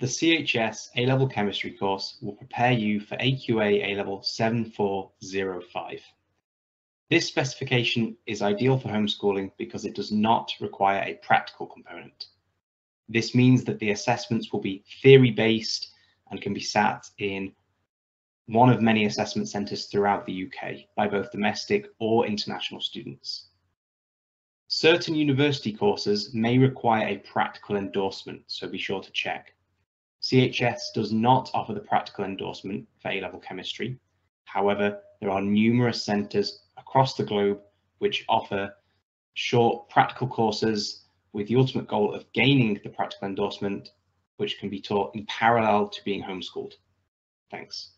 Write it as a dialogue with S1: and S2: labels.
S1: The CHS A-Level Chemistry course will prepare you for AQA A-Level 7405. This specification is ideal for homeschooling because it does not require a practical component. This means that the assessments will be theory-based and can be sat in one of many assessment centres throughout the UK by both domestic or international students. Certain university courses may require a practical endorsement, so be sure to check. CHS does not offer the practical endorsement for A-level chemistry. However, there are numerous centres across the globe which offer short practical courses with the ultimate goal of gaining the practical endorsement, which can be taught in parallel to being homeschooled. Thanks.